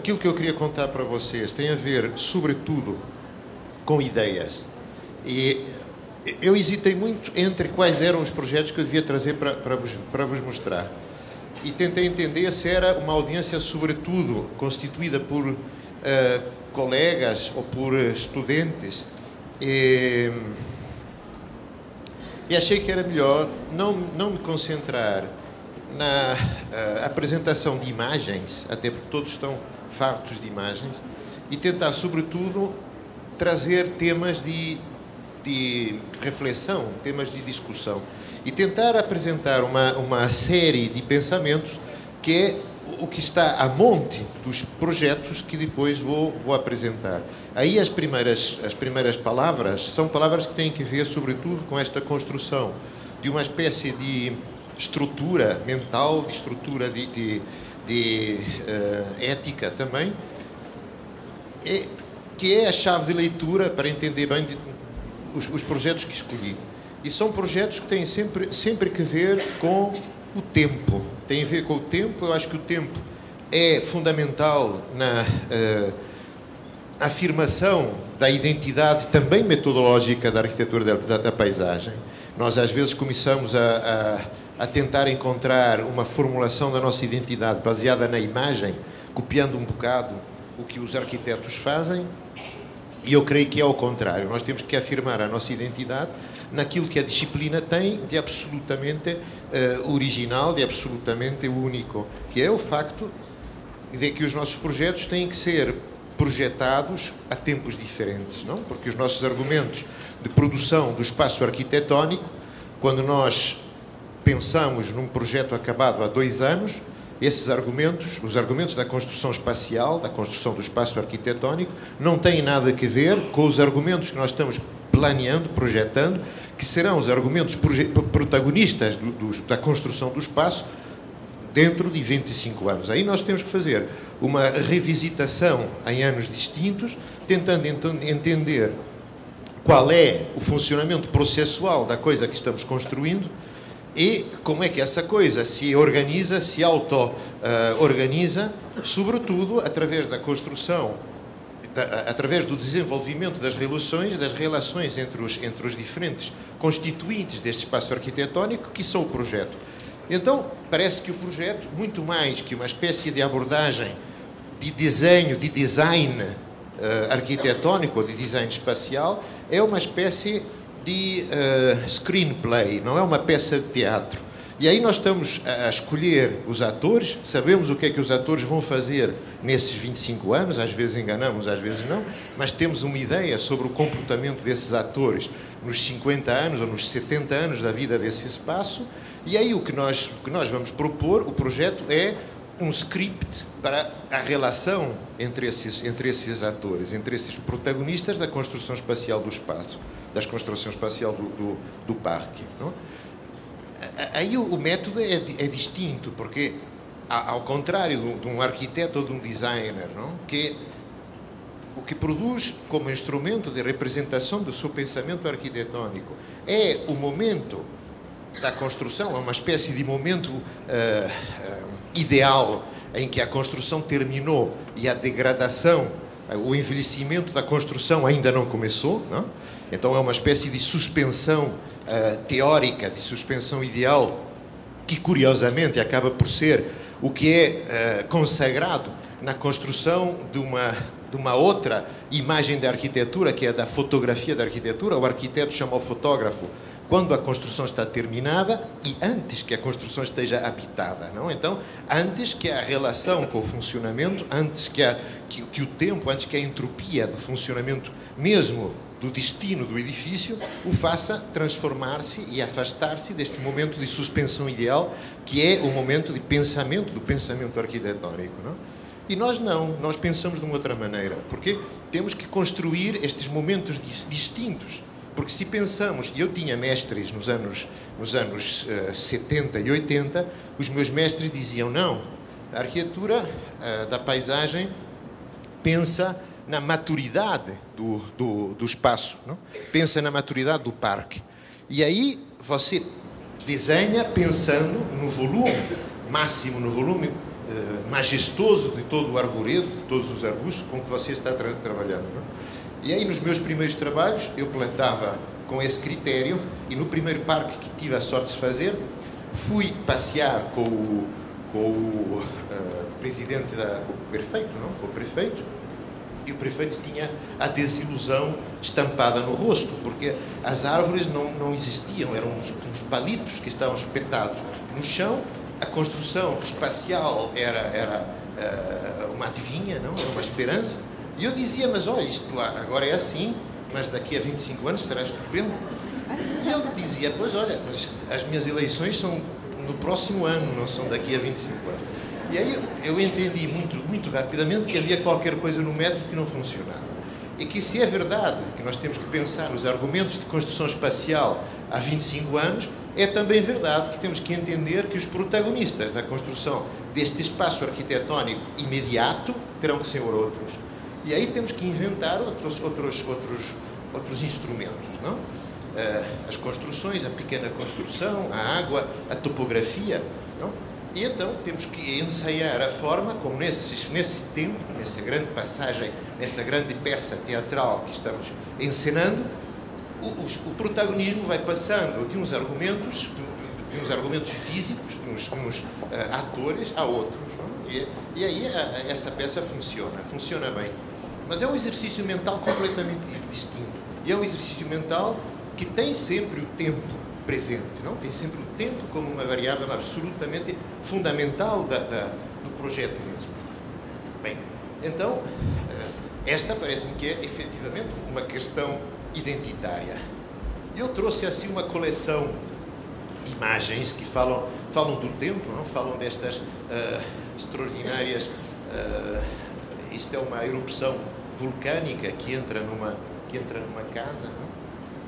aquilo que eu queria contar para vocês tem a ver, sobretudo, com ideias. E eu hesitei muito entre quais eram os projetos que eu devia trazer para, para, vos, para vos mostrar. E tentei entender se era uma audiência, sobretudo, constituída por uh, colegas ou por estudantes. E, e achei que era melhor não, não me concentrar na uh, apresentação de imagens, até porque todos estão fartos de imagens, e tentar, sobretudo, trazer temas de, de reflexão, temas de discussão, e tentar apresentar uma, uma série de pensamentos que é o que está a monte dos projetos que depois vou, vou apresentar. Aí as primeiras, as primeiras palavras são palavras que têm que ver, sobretudo, com esta construção de uma espécie de estrutura mental, de estrutura de, de, de uh, ética também, é, que é a chave de leitura para entender bem de, os, os projetos que escolhi. E são projetos que têm sempre, sempre que ver com o tempo. Tem a ver com o tempo. Eu acho que o tempo é fundamental na uh, afirmação da identidade também metodológica da arquitetura da, da, da paisagem. Nós às vezes começamos a, a, a, tentar encontrar uma formulação da nossa identidade baseada na imagem, copiando um bocado o que os arquitetos fazem, e eu creio que é ao contrário. Nós temos que afirmar a nossa identidade naquilo que a disciplina tem de absolutamente uh, original, de absolutamente único, que é o facto de que os nossos projetos têm que ser projetados a tempos diferentes, não? Porque os nossos argumentos de produção do espaço arquitetónico, quando nós pensamos num projeto acabado há dois anos, esses argumentos, os argumentos da construção espacial, da construção do espaço arquitetónico, não têm nada a ver com os argumentos que nós estamos planeando, projetando, que serão os argumentos protagonistas do, do, da construção do espaço dentro de 25 anos. Aí nós temos que fazer uma revisitação em anos distintos, tentando entender qual é o funcionamento processual da coisa que estamos construindo e como é que essa coisa se organiza, se auto-organiza, uh, sobretudo através da construção através do desenvolvimento das relações, das relações entre os, entre os diferentes constituintes deste espaço arquitetónico, que são o projeto. Então, parece que o projeto, muito mais que uma espécie de abordagem de desenho, de design uh, arquitetónico ou de design espacial, é uma espécie de uh, screenplay, não é uma peça de teatro. E aí nós estamos a escolher os atores, sabemos o que é que os atores vão fazer nesses 25 anos, às vezes enganamos, às vezes não, mas temos uma ideia sobre o comportamento desses atores nos 50 anos ou nos 70 anos da vida desse espaço, e aí o que nós, o que nós vamos propor, o projeto é um script para a relação entre esses, entre esses atores, entre esses protagonistas da construção espacial do espaço, da construção espacial do, do, do parque. Não? Aí o, método é, é distinto, porque, ao contrário de um arquiteto ou de um designer, não? que o que produz como instrumento de representação do seu pensamento arquitetónico é o momento da construção, é uma espécie de momento uh, ideal em que a construção terminou e a degradação, o envelhecimento da construção ainda não começou. Não? Então é uma espécie de suspensão uh, teórica, de suspensão ideal, que curiosamente acaba por ser o que é uh, consagrado na construção de uma, de uma outra imagem da arquitetura, que é da fotografia da arquitetura. O arquiteto chama o fotógrafo quando a construção está terminada e antes que a construção esteja habitada, não? Então, antes que a relação com o funcionamento, antes que, a, que, que o tempo, antes que a entropia do funcionamento mesmo do destino do edifício o faça transformar-se e afastar-se deste momento de suspensão ideal que é o momento de pensamento do pensamento arquitetônico, não? E nós não, nós pensamos de uma outra maneira, porque temos que construir estes momentos distintos. Porque se pensamos, e eu tinha mestres nos anos, nos anos uh, eh, 70 e 80, os meus mestres diziam: não, a arquitetura uh, da paisagem pensa na maturidade do, do, do espaço, não? pensa na maturidade do parque. E aí você desenha pensando no volume máximo, no volume uh, majestoso de todo o arvoredo, de todos os arbustos com que você está tra trabalhando. Não? E aí, nos meus primeiros trabalhos, eu plantava com esse critério e no primeiro parque que tive a sorte de fazer, fui passear com o, com o uh, presidente da, com o prefeito, não? Com o prefeito, e o prefeito tinha a desilusão estampada no rosto, porque as árvores não, não existiam, eram uns, uns palitos que estavam espetados no chão, a construção espacial era, era uh, uma adivinha, não? era uma esperança, e eu dizia, mas olha, isto agora é assim, mas daqui a 25 anos será estupendo. E ele dizia, pois olha, mas as minhas eleições são no próximo ano, não são daqui a 25 anos. E aí eu entendi muito, muito rapidamente que havia qualquer coisa no método que não funcionava. E que se é verdade que nós temos que pensar nos argumentos de construção espacial há 25 anos, é também verdade que temos que entender que os protagonistas da construção deste espaço arquitetónico imediato terão que ser outros. E aí temos que inventar outros, outros, outros, outros instrumentos, não? Eh, as construções, a pequena construção, a água, a topografia, não? E então temos que ensaiar a forma como nesse, nesse tempo, nessa grande passagem, nessa grande peça teatral que estamos encenando, o, o, o protagonismo vai passando de uns argumentos, de, de uns argumentos físicos, de uns, de uns uh, atores a outros. E, e, aí a, essa peça funciona, funciona bem. Mas é um exercício mental completamente distinto. E é um exercício mental que tem sempre o tempo presente, não? Tem sempre o tempo como uma variável absolutamente fundamental da, da, do projeto mesmo. Bem, então, eh, esta parece-me que é efetivamente uma questão identitária. Eu trouxe assim uma coleção de imagens que falam, falam do tempo, não? falam destas uh, extraordinárias. Uh, isto é uma erupção vulcânica que entra numa, que entra numa casa não?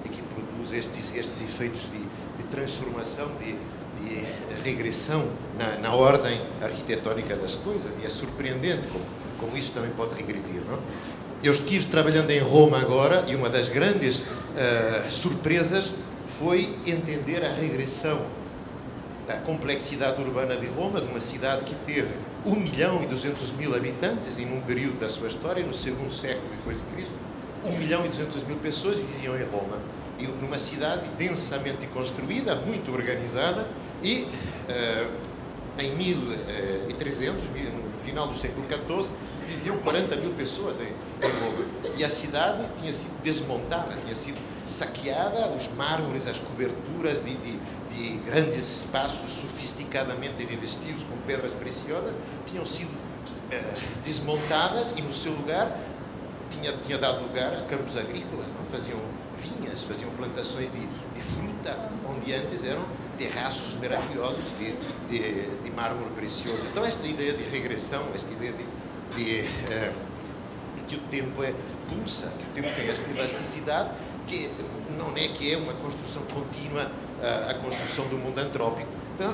e que produz estes, estes efeitos de, de transformação, de, de regressão na, na, ordem arquitetónica das coisas. E é surpreendente como, como isso também pode regredir. Não? Eu estive trabalhando em Roma agora e uma das grandes uh, surpresas foi entender a regressão da complexidade urbana de Roma, de uma cidade que teve 1 milhão e 200 mil habitantes e num período da sua história, no segundo século depois de Cristo, 1 milhão e 200 mil pessoas viviam em Roma numa cidade densamente construída, muito organizada, e uh, em 1300, no final do século XIV, viviam 40 mil pessoas em, Roma. E a cidade tinha sido desmontada, tinha sido saqueada, os mármores, as coberturas de, de, de grandes espaços sofisticadamente revestidos com pedras preciosas tinham sido uh, desmontadas e no seu lugar tinha, tinha dado lugar a campos agrícolas, não? faziam vinhas, faziam plantações de, de fruta, onde antes eram terraços maravilhosos de, de, de, mármore precioso. Então, esta ideia de regressão, esta ideia de, de eh, que o tempo é pulsa, que o tempo tem esta elasticidade, que não é que é uma construção contínua a, a construção do mundo antrópico,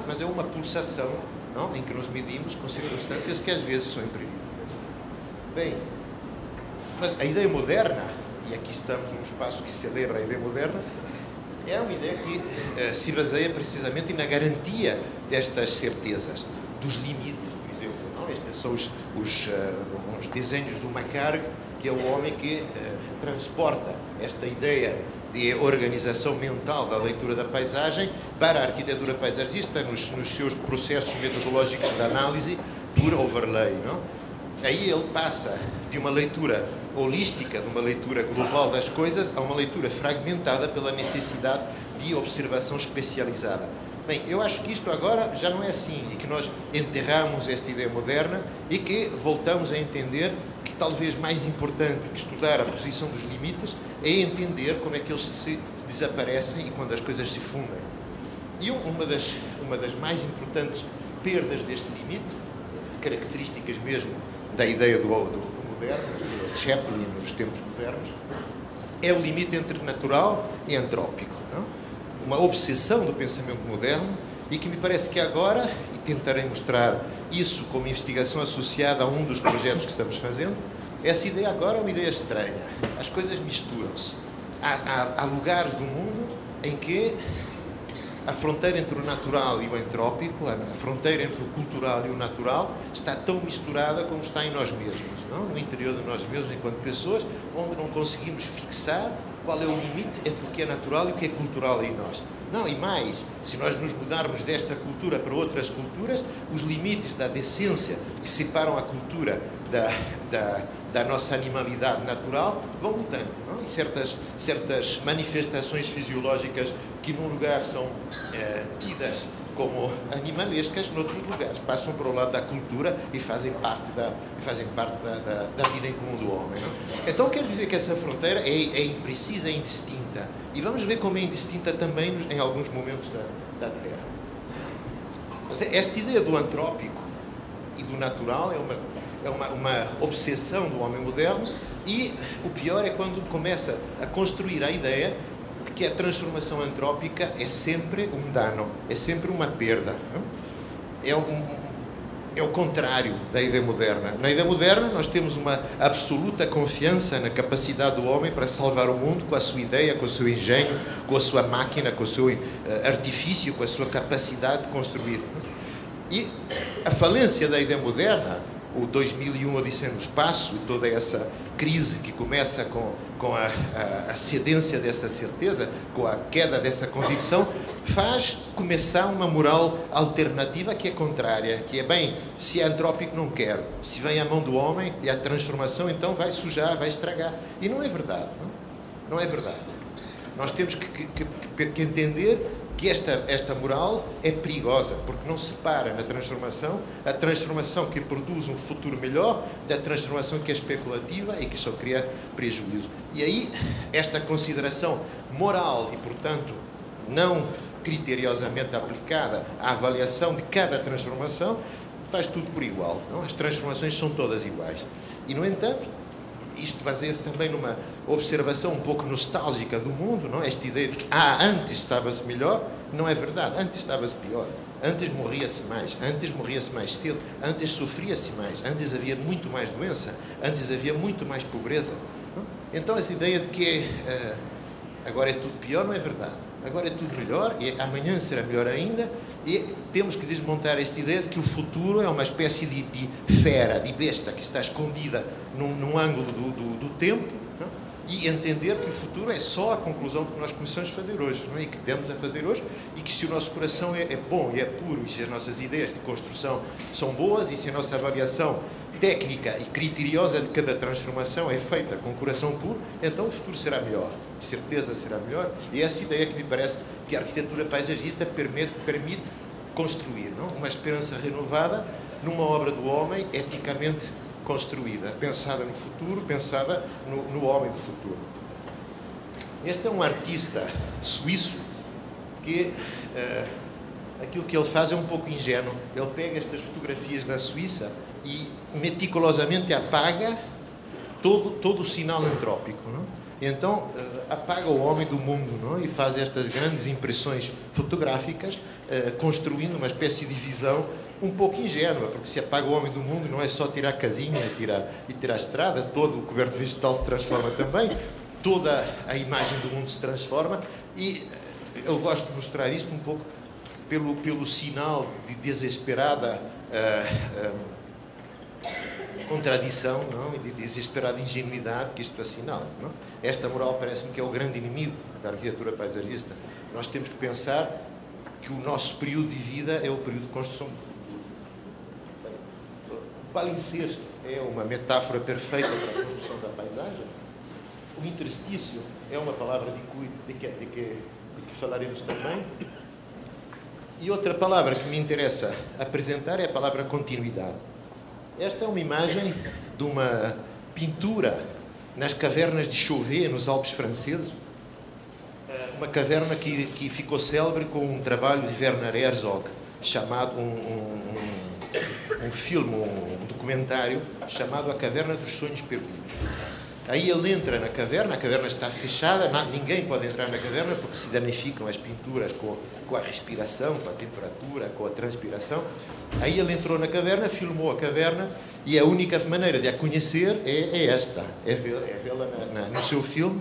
mas é uma pulsação não, em que nos medimos com circunstâncias que às vezes são imprevisíveis. Bem, mas a ideia moderna, e aqui estamos num espaço que celebra a ideia moderna, é uma ideia que uh, se baseia precisamente na garantia destas certezas, dos limites, por exemplo. Não? Estes são os, os, uh, os desenhos do Macargue, que é o homem que uh, transporta esta ideia de organização mental da leitura da paisagem para a arquitetura paisagista nos, nos seus processos metodológicos de análise por overlay. Não? Aí ele passa de uma leitura holística, de uma leitura global das coisas, a uma leitura fragmentada pela necessidade de observação especializada. Bem, eu acho que isto agora já não é assim e que nós enterramos esta ideia moderna e que voltamos a entender que talvez mais importante que estudar a posição dos limites é entender como é que eles se desaparecem e quando as coisas se fundem. E uma das, uma das mais importantes perdas deste limite, características mesmo da ideia do, do moderno, de Chaplin nos tempos modernos, é o limite entre natural e antrópico uma obsessão do pensamento moderno e que me parece que agora, e tentarei mostrar isso como investigação associada a um dos projetos que estamos fazendo, essa ideia agora é uma ideia estranha. As coisas misturam-se. Há, há, há, lugares do mundo em que a fronteira entre o natural e o antrópico, a fronteira entre o cultural e o natural, está tão misturada como está em nós mesmos, não? no interior de nós mesmos, enquanto pessoas, onde não conseguimos fixar qual é o limite entre o que é natural e o que é cultural em nós. Não, e mais, se nós nos mudarmos desta cultura para outras culturas, os limites da decência que separam a cultura da, da, da nossa animalidade natural vão mudando. Não? E certas, certas manifestações fisiológicas que num lugar são eh, tidas como animalescas, noutros lugares passam para o lado da cultura e fazem parte da, fazem parte da, da, da vida em comum do homem. Não? Então quer dizer que essa fronteira é, é imprecisa, é indistinta. E vamos ver como é indistinta também em alguns momentos da, da Terra. Esta ideia do antrópico e do natural é uma é uma, uma obsessão do homem moderno e o pior é quando começa a construir a ideia de que a transformação antrópica é sempre um dano, é sempre uma perda. É, um, é o contrário da ideia moderna. Na ideia moderna, nós temos uma absoluta confiança na capacidade do homem para salvar o mundo com a sua ideia, com o seu engenho, com a sua máquina, com o seu uh, artifício, com a sua capacidade de construir. E a falência da ideia moderna o 2001 Odisseia no Espaço, toda essa crise que começa com, com a, a, a cedência dessa certeza, com a queda dessa convicção, faz começar uma moral alternativa que é contrária, que é bem, se é antrópico não quero, se vem à mão do homem e a transformação então vai sujar, vai estragar. E não é verdade, não, não é verdade. Nós temos que, que, que, que entender que esta, esta moral é perigosa, porque não separa na transformação a transformação que produz um futuro melhor da transformação que é especulativa e que só cria prejuízo. E aí, esta consideração moral e, portanto, não criteriosamente aplicada à avaliação de cada transformação, faz tudo por igual. Não? As transformações são todas iguais. E, no entanto, isto baseia-se também numa observação um pouco nostálgica do mundo, não? esta ideia de que ah, antes estava-se melhor, não é verdade, antes estava-se pior, antes morria-se mais, antes morria-se mais cedo, antes sofria-se mais, antes havia muito mais doença, antes havia muito mais pobreza. Não? Então essa ideia de que uh, agora é tudo pior não é verdade, agora é tudo melhor e amanhã será melhor ainda. E temos que desmontar esta ideia de que o futuro é uma espécie de, de fera, de besta que está escondida num, num ângulo do, do, do tempo não? e entender que o futuro é só a conclusão do que nós começamos a fazer hoje não é? e que temos a fazer hoje e que se o nosso coração é, é bom e é puro e se as nossas ideias de construção são boas e se a nossa avaliação técnica e criteriosa de cada transformação é feita com coração puro, então o futuro será melhor, de certeza será melhor. E essa ideia que me parece que a arquitetura paisagista permite, permite construir, não? uma esperança renovada numa obra do homem eticamente construída, pensada no futuro, pensada no, no homem do futuro. Este é um artista suíço que uh, aquilo que ele faz é um pouco ingênuo. Ele pega estas fotografias na Suíça e meticulosamente apaga todo, todo o sinal antrópico. Não? Então, uh, apaga o homem do mundo não? e faz estas grandes impressões fotográficas, uh, construindo uma espécie de visão um pouco ingênua, porque se apaga o homem do mundo não é só tirar a casinha e tirar, e tirar a estrada, todo o coberto vegetal se transforma também, toda a imagem do mundo se transforma e eh, eu gosto de mostrar isto um pouco pelo, pelo sinal de desesperada uh, uh, contradição não? e de desesperada ingenuidade que isto assinala. Não? Esta moral parece-me que é o grande inimigo da arquitetura paisagista. Nós temos que pensar que o nosso período de vida é o período de construção palimpsesto é uma metáfora perfeita para a construção da paisagem. O interstício é uma palavra de, de, que, de, que, de que falaremos também. E outra palavra que me interessa apresentar é a palavra continuidade. Esta é uma imagem de uma pintura nas cavernas de Chauvet, nos Alpes franceses. Uma caverna que, que ficou célebre com um trabalho de Werner Herzog, chamado um, um, um filme, um documentário chamado A Caverna dos Sonhos Perdidos. Aí ele entra na caverna, a caverna está fechada, ninguém pode entrar na caverna porque se danificam as pinturas com, com a respiração, com a temperatura, com a transpiração. Aí ele entrou na caverna, filmou a caverna e a única maneira de a conhecer é, é esta, é vê-la é no seu filme.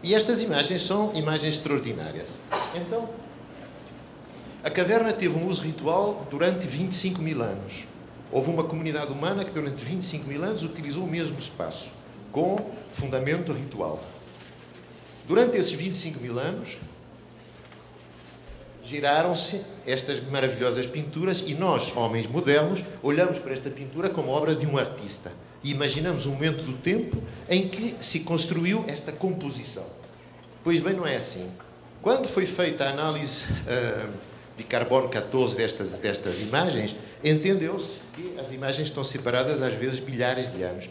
E estas imagens são imagens extraordinárias. Então, A caverna teve um uso ritual durante 25 mil anos. Houve uma comunidade humana que durante 25 mil anos utilizou o mesmo espaço, com fundamento ritual. Durante esses 25 mil anos, giraram-se estas maravilhosas pinturas e nós, homens modernos, olhamos para esta pintura como obra de um artista e imaginamos um momento do tempo em que se construiu esta composição. Pois bem, não é assim. Quando foi feita a análise uh, de carbono 14 destas, destas imagens, entendeu-se que as imagens estão separadas às vezes milhares de anos.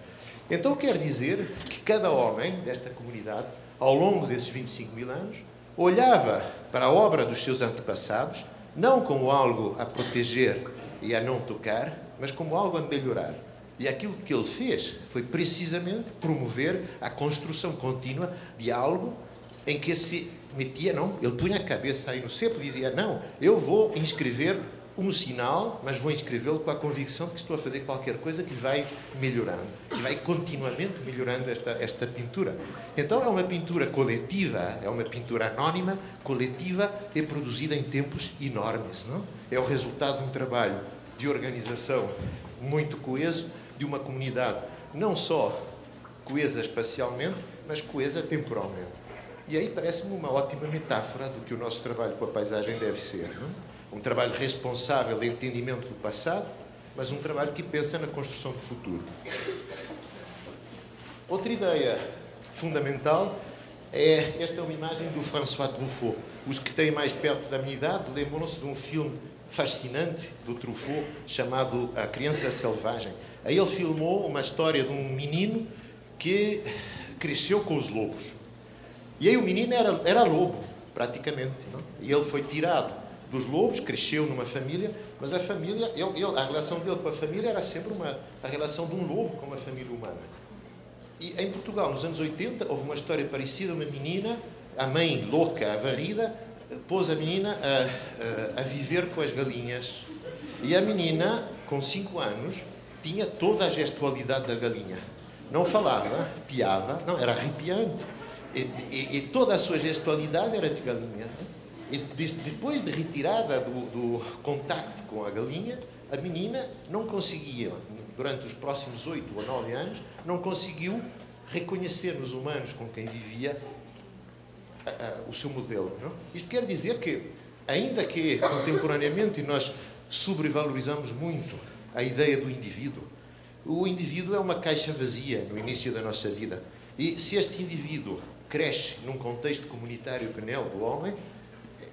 Então quer dizer que cada homem desta comunidade, ao longo desses 25 mil anos, olhava para a obra dos seus antepassados, não como algo a proteger e a não tocar, mas como algo a melhorar. E aquilo que ele fez foi precisamente promover a construção contínua de algo em que se metia, não, ele punha a cabeça aí no cepo e dizia, não, eu vou inscrever um sinal, mas vou inscrevê-lo com a convicção de que estou a fazer qualquer coisa que vai melhorando, que vai continuamente melhorando esta, esta pintura. Então é uma pintura coletiva, é uma pintura anónima, coletiva e produzida em tempos enormes. Não? É o resultado de um trabalho de organização muito coeso, de uma comunidade não só coesa espacialmente, mas coesa temporalmente. E aí parece-me uma ótima metáfora do que o nosso trabalho com a paisagem deve ser. Não? Um trabalho responsável de entendimento do passado, mas um trabalho que pensa na construção do futuro. Outra ideia fundamental é esta é uma imagem do François Truffaut. Os que têm mais perto da minha idade lembram-se de um filme fascinante do Truffaut chamado A Criança Selvagem. Aí ele filmou uma história de um menino que cresceu com os lobos. E aí o menino era, era lobo, praticamente. Não? E ele foi tirado dos lobos, cresceu numa família, mas a família, ele, ele, a relação dele com a família era sempre uma, a relação de um lobo com uma família humana. E em Portugal, nos anos 80, houve uma história parecida, uma menina, a mãe louca, a varrida, pôs a menina a, a, a viver com as galinhas. E a menina, com 5 anos, tinha toda a gestualidade da galinha. Não falava, piava, não, era arrepiante e, e, e, toda a sua gestualidade era de galinha. E depois de retirada do, do contacto com a galinha, a menina não conseguia, durante os próximos oito ou nove anos, não conseguiu reconhecer nos humanos com quem vivia a, a, o seu modelo. Não? Isto quer dizer que, ainda que contemporaneamente nós sobrevalorizamos muito a ideia do indivíduo, o indivíduo é uma caixa vazia no início da nossa vida. E se este indivíduo cresce num contexto comunitário canel do homem,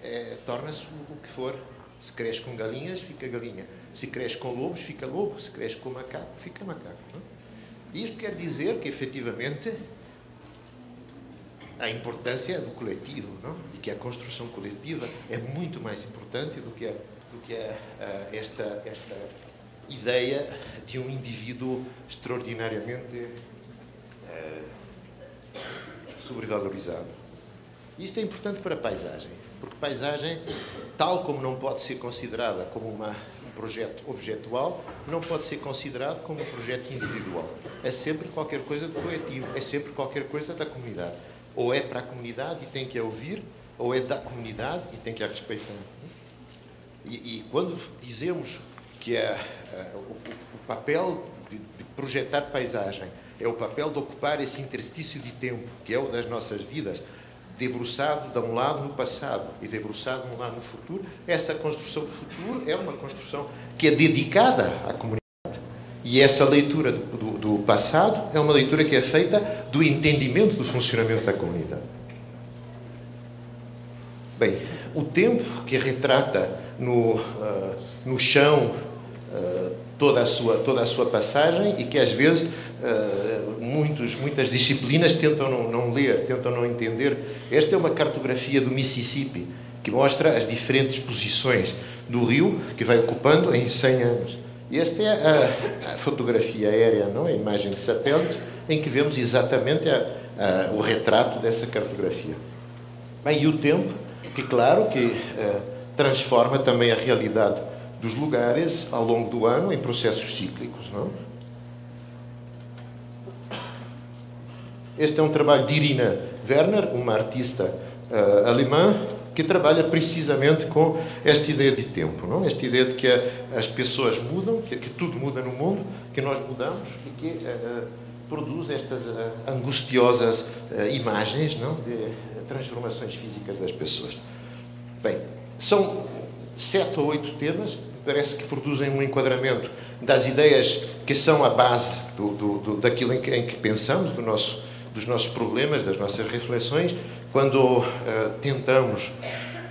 é, torna-se o que for. Se cresce com galinhas, fica galinha. Se cresce com lobos, fica lobo. Se cresce com macaco, fica macaco. Não? Isto quer dizer que, efetivamente, a importância do coletivo, não? e que a construção coletiva é muito mais importante do que, a, do que a, a, esta, esta ideia de um indivíduo extraordinariamente sobrevalorizado. Isto é importante para a paisagem, porque paisagem, tal como não pode ser considerada como uma, um projeto objetual, não pode ser considerado como um projeto individual. É sempre qualquer coisa do coletivo, é sempre qualquer coisa da comunidade. Ou é para a comunidade e tem que a ouvir, ou é da comunidade e tem que a respeitar. E, e quando dizemos que é, é o, o, papel de, de projetar paisagem é o papel de ocupar esse interstício de tempo, que é o das nossas vidas, debruçado de um lado no passado e debruçado de um lado no futuro. Essa construção do futuro é uma construção que é dedicada à comunidade. E essa leitura do, do, do passado é uma leitura que é feita do entendimento do funcionamento da comunidade. Bem, o tempo que retrata no, uh, no chão uh, toda, a sua, toda a sua passagem e que às vezes uh, muitos, muitas disciplinas tentam não, não, ler, tentam não entender. Esta é uma cartografia do Mississippi que mostra as diferentes posições do rio que vai ocupando em 100 anos. E esta é a, a fotografia aérea, não? a imagem de satélite, em que vemos exatamente a, a, o retrato dessa cartografia. Bem, e o tempo, que claro que uh, transforma também a realidade dos lugares ao longo do ano em processos cíclicos. Não? Este é um trabalho de Irina Werner, uma artista uh, alemã que trabalha precisamente com esta ideia de tempo, não? esta ideia de que as pessoas mudam, que, que tudo muda no mundo, que nós mudamos e que uh, produz estas uh, angustiosas imagens não? de transformações físicas das pessoas. Bem, são sete ou oito temas, parece que produzem um enquadramento das ideias que são a base do, do, do daquilo em que, em que, pensamos, do nosso, dos nossos problemas, das nossas reflexões. Quando uh, tentamos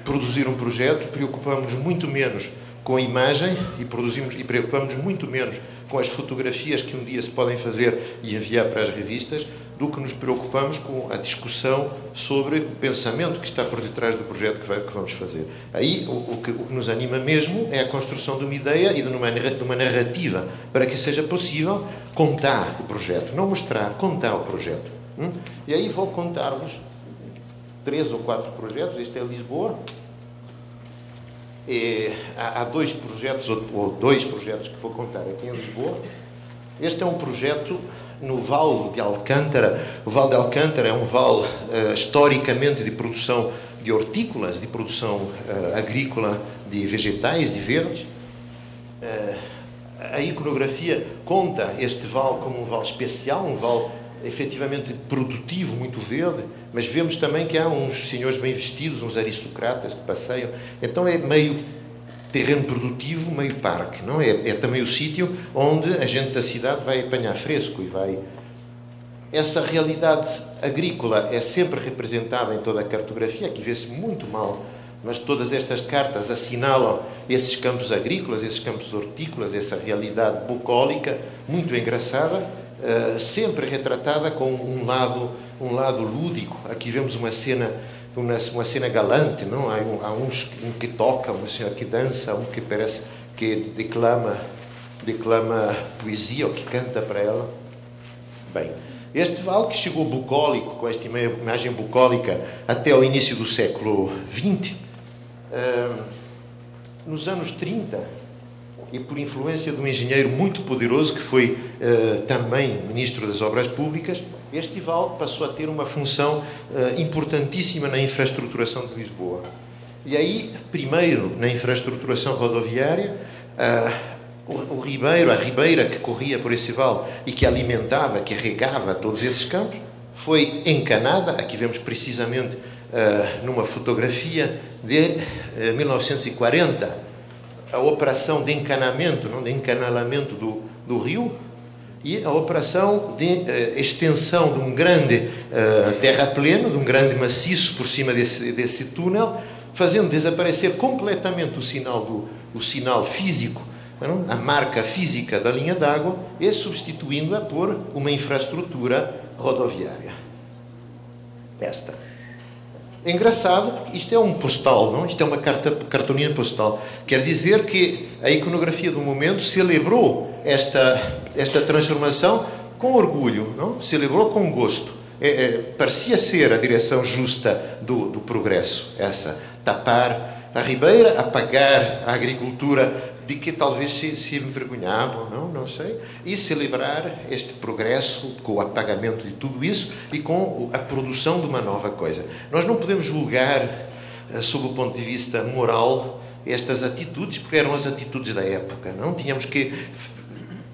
produzir um projeto, preocupamos muito menos com a imagem e produzimos e preocupamos muito menos com as fotografias que um dia se podem fazer e enviar para as revistas, do que nos preocupamos com a discussão sobre o pensamento que está por detrás do projeto que, vai, que vamos fazer. Aí o, o, que, o, que, nos anima mesmo é a construção de uma ideia e de uma, de uma narrativa para que seja possível contar o projeto, não mostrar, contar o projeto. Hum? E aí vou contar-vos três ou quatro projetos. Este é Lisboa. E há, há dois projetos, ou dois projetos que vou contar aqui em Lisboa. Este é um projeto no Vale de Alcântara. O Vale de Alcântara é um vale uh, historicamente de produção de hortícolas, de produção uh, agrícola de vegetais, de verdes. Uh, a iconografia conta este vale como um vale especial, um vale efetivamente produtivo, muito verde, mas vemos também que há uns senhores bem vestidos, uns aristocratas que passeiam. Então é meio terreno produtivo, meio parque, não é? É também o sítio onde a gente da cidade vai apanhar fresco e vai. Essa realidade agrícola é sempre representada em toda a cartografia, aqui vê-se muito mal, mas todas estas cartas assinalam esses campos agrícolas, esses campos hortícolas, essa realidade bucólica, muito engraçada, eh, sempre retratada com um lado, um lado lúdico. Aqui vemos uma cena uma, cena galante, não? Há, um, há uns um que toca, uma senhora que dança, um que parece que declama, declama poesia ou que canta para ela. Bem, este vale que chegou bucólico, com esta imagem bucólica, até ao início do século XX, nos anos 30, e por influência de um engenheiro muito poderoso que foi uh, também ministro das Obras Públicas, este vale passou a ter uma função uh, importantíssima na infraestruturação de Lisboa. E aí, primeiro, na infraestruturação rodoviária, uh, o, o ribeiro, a ribeira que corria por esse vale e que alimentava, que regava todos esses campos, foi encanada, aqui vemos precisamente numa fotografia de 1940, a operação de encanamento, não, de encanalamento do, do rio, e a operação de uh, extensão de um grande uh, terrapleno, de um grande maciço por cima desse, desse túnel, fazendo desaparecer completamente o sinal, do, o sinal físico, não? a marca física da linha d'água, e substituindo-a por uma infraestrutura rodoviária. Esta. É engraçado, isto é um postal, não? Isto é uma carta, cartolina postal. Quer dizer que a iconografia do momento celebrou esta, esta transformação com orgulho, não? Celebrou com gosto. É, é, parecia ser a direção justa do, do progresso, essa. Tapar a ribeira, apagar a agricultura de que talvez se, se envergonhavam, não, não sei, e celebrar este progresso com o apagamento de tudo isso e com a produção de uma nova coisa. Nós não podemos julgar, eh, sob o ponto de vista moral, estas atitudes, porque eram as atitudes da época, não? Tínhamos que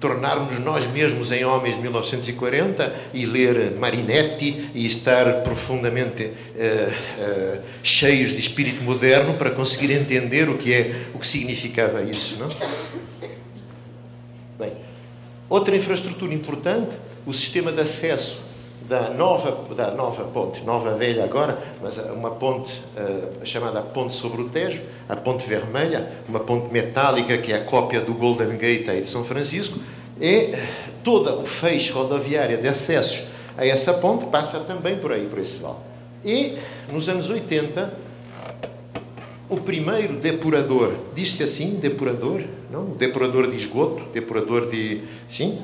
tornarmos nós mesmos em homens de 1940 e ler Marinetti e estar profundamente uh, uh, cheios de espírito moderno para conseguir entender o que é o que significava isso, não? Bem, outra infraestrutura importante, o sistema de acesso da nova da nova ponte, nova velha agora, mas uma ponte uh, chamada Ponte sobre o Tejo, a Ponte Vermelha, uma ponte metálica que é a cópia do Golden Gate aí de São Francisco, e toda o feixe rodoviário de acessos a essa ponte passa também por aí, por esse vale. E nos anos 80, o primeiro depurador, diz-se assim, depurador, não? Depurador de esgoto, depurador de, sim,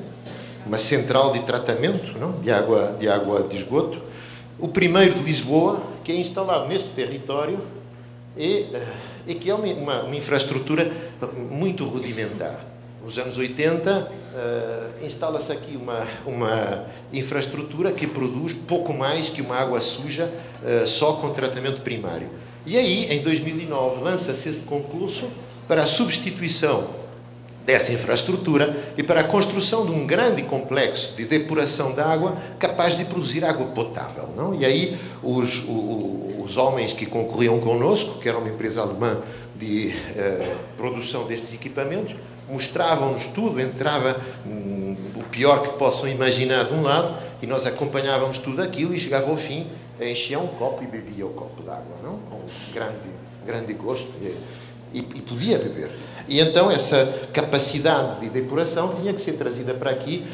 uma central de tratamento, não? De água, de água de esgoto. O primeiro de Lisboa, que é instalado neste território e, eh, e que é uma, uma, infraestrutura muito rudimentar nos anos 80, uh, eh, instala-se aqui uma, uma infraestrutura que produz pouco mais que uma água suja uh, só com tratamento primário. E aí, em 2009, lança-se esse concurso para a substituição dessa infraestrutura e para a construção de um grande complexo de depuração de água capaz de produzir água potável. Não? E aí os, os, os homens que concorriam connosco, que era uma empresa alemã de eh, produção destes equipamentos, mostravam-nos tudo, entrava hum, o pior que possam imaginar de um lado e nós acompanhávamos tudo aquilo e chegava ao fim, enchia um copo e bebia o copo d'água, não? Com grande, grande gosto e, e, e podia beber. E então essa capacidade de depuração tinha que ser trazida para aqui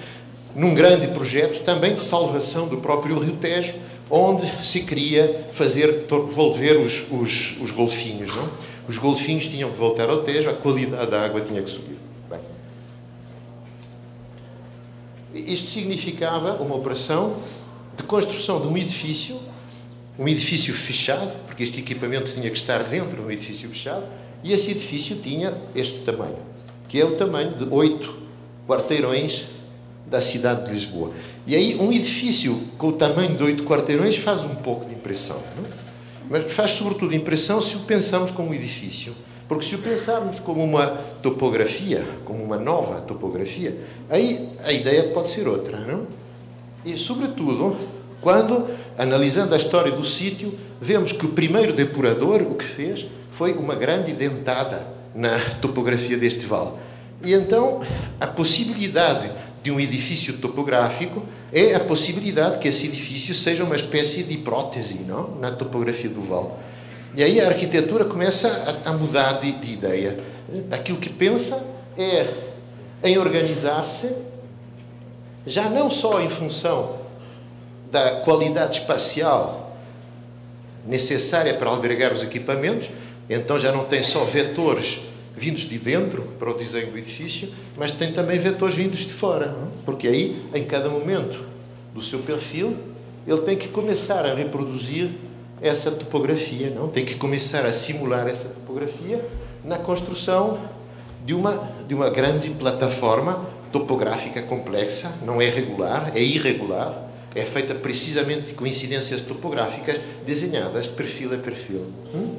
num grande projeto também de salvação do próprio Rio Tejo, onde se queria fazer volver os, os, os golfinhos. Não? Os golfinhos tinham que voltar ao Tejo, a qualidade da água tinha que subir. Bem. Isto significava uma operação de construção de um edifício, um edifício fechado, porque este equipamento tinha que estar dentro de um edifício fechado, e esse edifício tinha este tamanho, que é o tamanho de oito quarteirões da cidade de Lisboa. E aí, um edifício com o tamanho de oito quarteirões faz um pouco de impressão. Não? Mas faz sobretudo impressão se o pensamos como um edifício. Porque se o pensarmos como uma topografia, como uma nova topografia, aí a ideia pode ser outra, não? E, sobretudo, quando, analisando a história do sítio, vemos que o primeiro depurador o que fez foi uma grande dentada na topografia deste vale. E então, a possibilidade de um edifício topográfico é a possibilidade que esse edifício seja uma espécie de prótese não? na topografia do vale. E aí a arquitetura começa a, mudar de, de, ideia. Aquilo que pensa é em organizar-se, já não só em função da qualidade espacial necessária para albergar os equipamentos, então já não tem só vetores vindos de dentro para o desenho do edifício, mas tem também vetores vindos de fora, não? porque aí, em cada momento do seu perfil, ele tem que começar a reproduzir essa topografia, não? Tem que começar a simular essa topografia na construção de uma de uma grande plataforma topográfica complexa, não é regular, é irregular, é feita precisamente de coincidências topográficas desenhadas de perfil a perfil. Hum?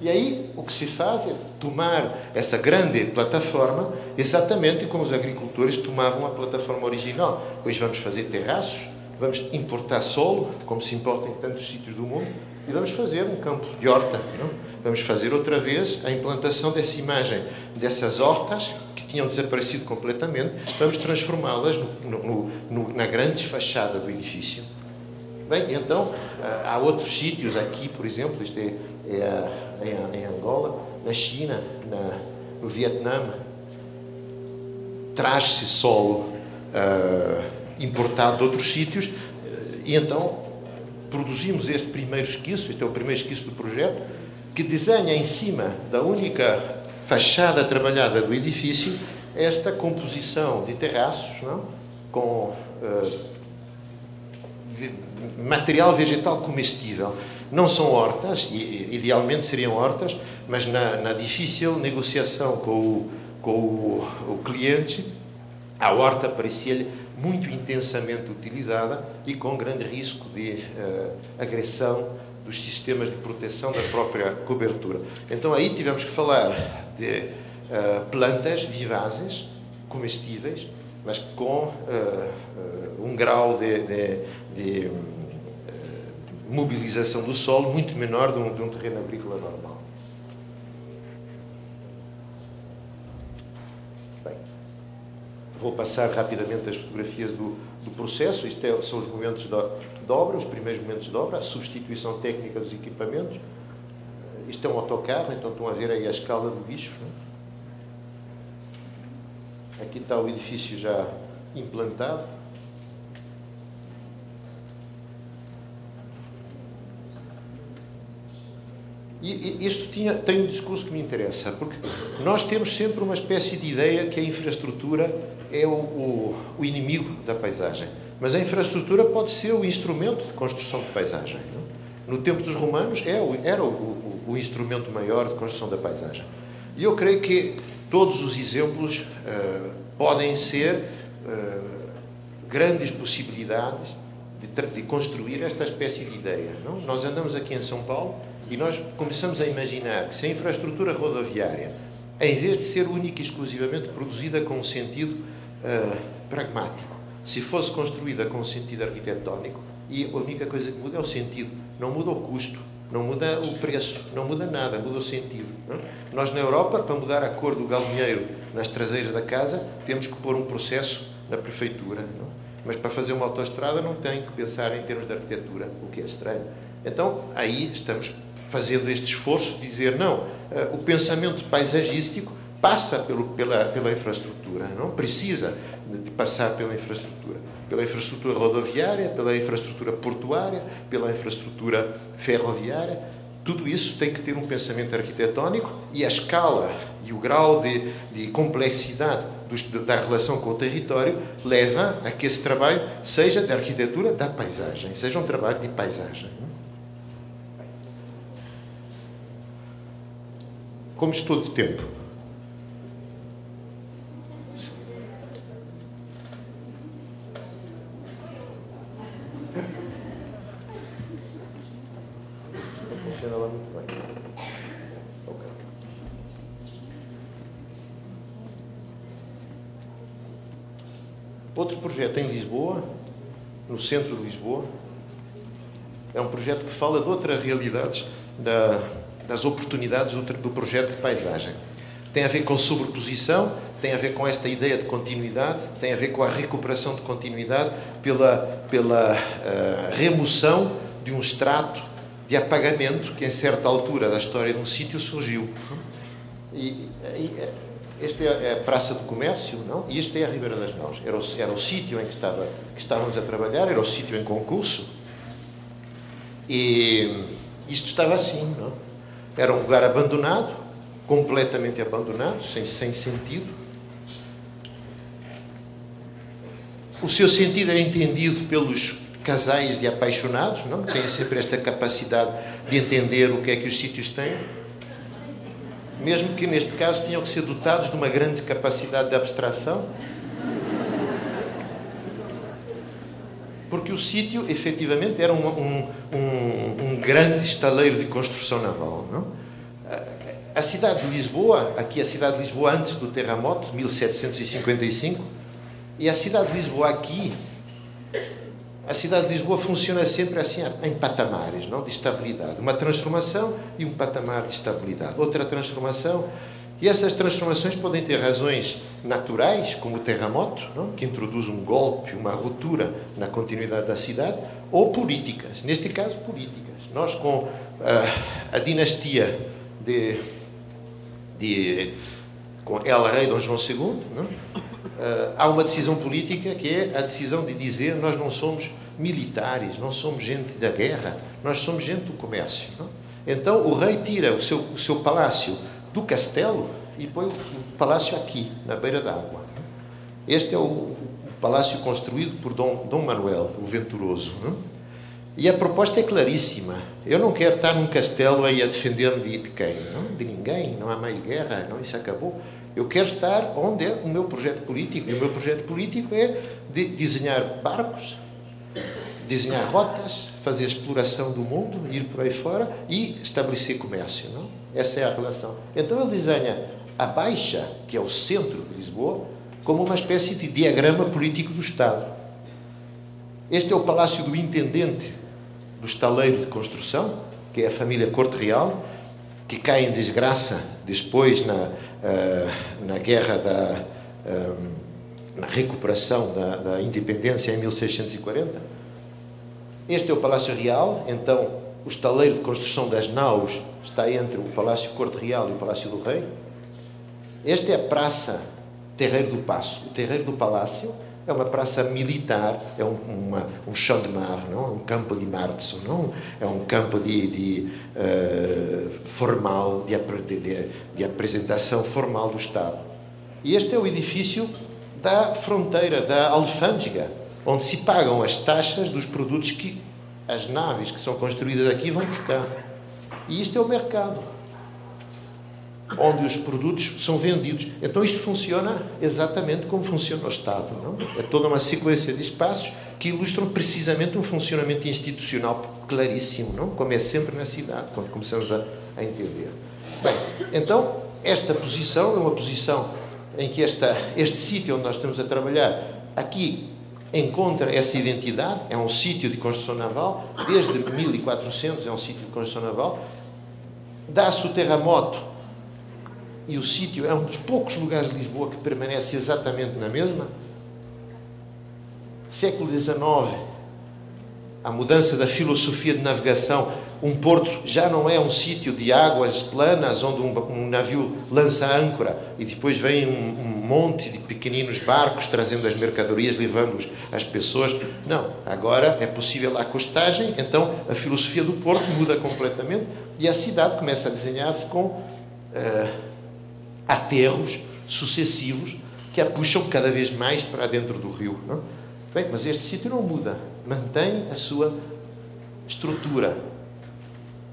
E aí o que se faz é tomar essa grande plataforma, exatamente como os agricultores tomavam a plataforma original. Hoje vamos fazer terraços, vamos importar solo, como se importa em tantos sítios do mundo, e vamos fazer um campo de horta. Não? Vamos fazer outra vez a implantação dessa imagem, dessas hortas que tinham desaparecido completamente, vamos transformá-las na grande fachada do edifício. Bem, então, há outros sítios aqui, por exemplo, isto é, é em, em, Angola, na China, na, no Vietnã, traz-se solo uh, importado de outros sítios e então produzimos este primeiro esquiço, este é o primeiro esquiço do projeto, que desenha em cima da única fachada trabalhada do edifício esta composição de terraços não? com uh, material vegetal comestível. Não são hortas, idealmente seriam hortas, mas na, na difícil negociação com o, com o, o cliente, a horta parecia-lhe muito intensamente utilizada e com grande risco de uh, agressão dos sistemas de proteção da própria cobertura. Então aí tivemos que falar de uh, plantas vivazes, comestíveis, mas com uh, um grau de, de, de mobilização do solo muito menor de um, de um terreno agrícola normal. Bem, vou passar rapidamente as fotografias do, do processo. Isto é, são os momentos de, de obra, os primeiros momentos de obra, a substituição técnica dos equipamentos. Isto é um autocarro, então estão a ver aí a escala do bicho. Não? Aqui está o edifício já implantado. E isto tinha, tem um discurso que me interessa, porque nós temos sempre uma espécie de ideia que a infraestrutura é o, o, o inimigo da paisagem. Mas a infraestrutura pode ser o instrumento de construção de paisagem. Não? No tempo dos romanos é era o, o, instrumento maior de construção da paisagem. E eu creio que todos os exemplos uh, podem ser uh, grandes possibilidades de, de construir esta espécie de ideia. Não? Nós andamos aqui em São Paulo e nós começamos a imaginar que se a infraestrutura rodoviária, em vez de ser única e exclusivamente produzida com um sentido uh, pragmático, se fosse construída com um sentido arquitetónico, e a única coisa que muda é o sentido, não muda o custo, não muda o preço, não muda nada, muda o sentido. Não? Nós, na Europa, para mudar a cor do galinheiro nas traseiras da casa, temos que pôr um processo na prefeitura. Não? Mas para fazer uma autoestrada não tem que pensar em termos de arquitetura, o que é estranho. Então, aí estamos fazendo este esforço dizer, não, eh, o pensamento paisagístico passa pelo, pela, pela infraestrutura, não precisa de passar pela infraestrutura. Pela infraestrutura rodoviária, pela infraestrutura portuária, pela infraestrutura ferroviária. Tudo isso tem que ter um pensamento arquitetónico e a escala e o grau de, de complexidade da relação com o território leva a que esse trabalho seja de arquitetura da paisagem, seja um trabalho de paisagem. Como estou de tempo? Outro projeto em Lisboa, no centro de Lisboa, é um projeto que fala de outras realidades da, das oportunidades do projeto de paisagem. Tem a ver com sobreposição, tem a ver com esta ideia de continuidade, tem a ver com a recuperação de continuidade pela, pela uh, remoção de um extrato de apagamento que, em certa altura da história de um sítio, surgiu. E, e esta é a Praça do Comércio, não? E este é a Ribeira das Mãos. Era o, era o sítio em que, estava, que estávamos a trabalhar, era o sítio em concurso. E isto estava assim, não? Era um lugar abandonado, completamente abandonado, sem, sem sentido. O seu sentido era entendido pelos casais de apaixonados, não? Têm sempre esta capacidade de entender o que é que os sítios têm. Mesmo que neste caso tinham que ser dotados de uma grande capacidade de abstração. Porque o sítio, efetivamente, era um, um, um, um grande estaleiro de construção naval. Não? A cidade de Lisboa, aqui a cidade de Lisboa antes do terremoto, 1755, e a cidade de Lisboa aqui, a cidade de Lisboa funciona sempre assim em patamares, não de estabilidade. Uma transformação e um patamar de estabilidade. Outra transformação e essas transformações podem ter razões naturais, como o terremoto, não? que introduz um golpe, uma ruptura na continuidade da cidade, ou políticas, neste caso políticas. Nós, com uh, a dinastia de, de com El Rei Dom João II? Uh, há uma decisão política que é a decisão de dizer nós não somos militares, não somos gente da guerra, nós somos gente do comércio. Não? Então o rei tira o seu, o seu palácio do castelo e põe o palácio aqui, na beira d'água. Este é o palácio construído por Dom, Dom Manuel, o Venturoso. Não? E a proposta é claríssima. Eu não quero estar num castelo aí a defender-me de quem? Não? De ninguém, não há mais guerra, não, isso acabou. Eu quero estar onde é o meu projeto político. E o meu projeto político é de desenhar barcos, desenhar rotas, fazer exploração do mundo, ir por aí fora e estabelecer comércio. Não? Essa é a relação. Então ele desenha a Baixa, que é o centro de Lisboa, como uma espécie de diagrama político do Estado. Este é o palácio do intendente do estaleiro de construção, que é a família Corte Real, que cai em desgraça depois na, uh, na guerra da uh, na recuperação da, da independência em 1640. Este é o Palácio Real, então o estaleiro de construção das naus está entre o Palácio Corte Real e o Palácio do Rei. Esta é a Praça Terreiro do Passo. O Terreiro do Palácio é uma praça militar, é um, uma, um chão de mar, não? É um campo de março, não? é um campo de, de uh, formal, de, de, de apresentação formal do Estado. E este é o edifício da fronteira, da alfândega, onde se pagam as taxas dos produtos que as naves que são construídas aqui vão buscar. E isto é o mercado, onde os produtos são vendidos. Então isto funciona exatamente como funciona o Estado. Não? É toda uma sequência de espaços que ilustram precisamente um funcionamento institucional claríssimo, não? como é sempre na cidade, quando começamos a, a entender. Bem, então, esta posição é uma posição em que esta, este sítio onde nós estamos a trabalhar, aqui encontra essa identidade, é um sítio de construção naval, desde 1400 é um sítio de construção naval, dá-se o terremoto e o sítio é um dos poucos lugares de Lisboa que permanece exatamente na mesma. Século XIX, a mudança da filosofia de navegação um porto já não é um sítio de águas planas onde um, um navio lança âncora e depois vem um, um, monte de pequeninos barcos trazendo as mercadorias, levando as pessoas. Não, agora é possível a costagem, então a filosofia do porto muda completamente e a cidade começa a desenhar-se com uh, aterros sucessivos que a puxam cada vez mais para dentro do rio. Não? Bem, mas este sítio não muda, mantém a sua estrutura